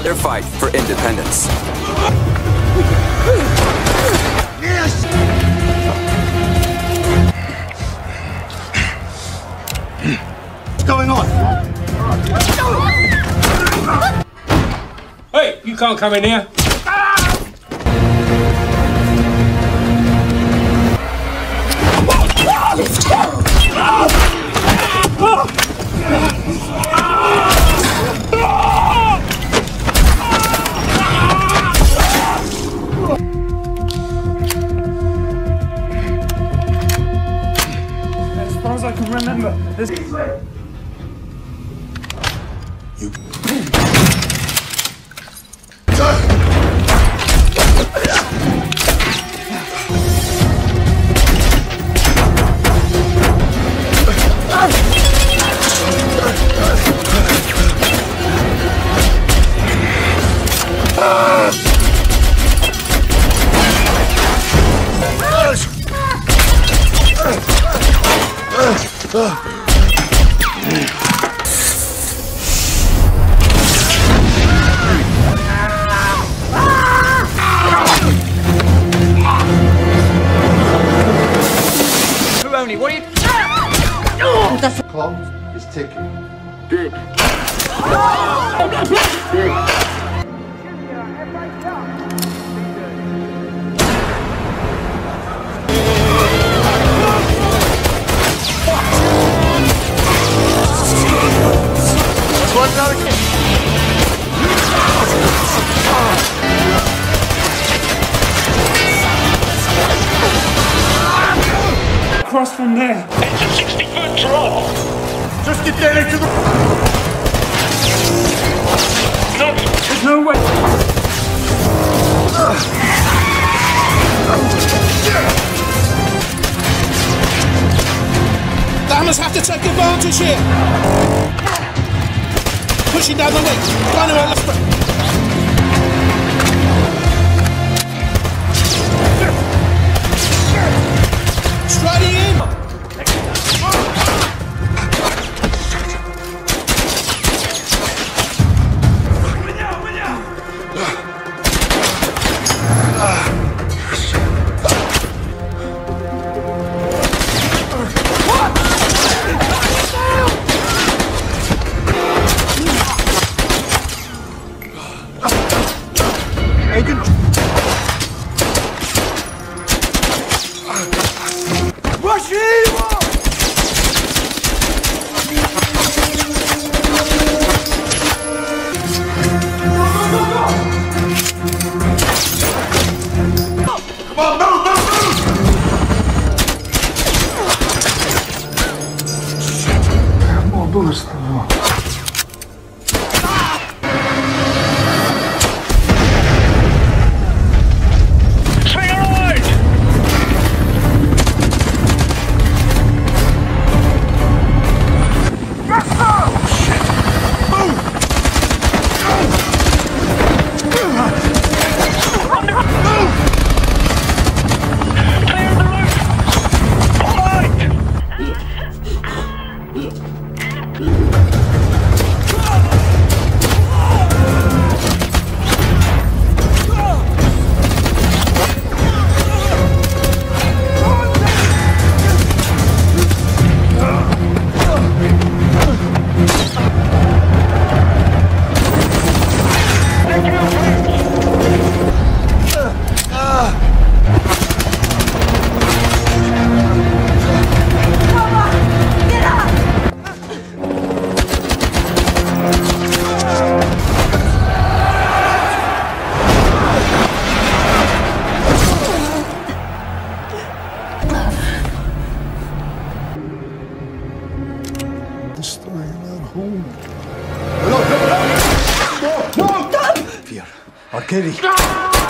their fight for independence. What's going on? Hey, you can't come in here. As remember, this. Peroni, what are you... Clock is ticking. Across from there. Just get down into the. No. There's no way. Diamonds have to take advantage here. Pushing down the wing. Dynamite left The story about home. No, no, no! No, no! Fear. Arkady. Ah!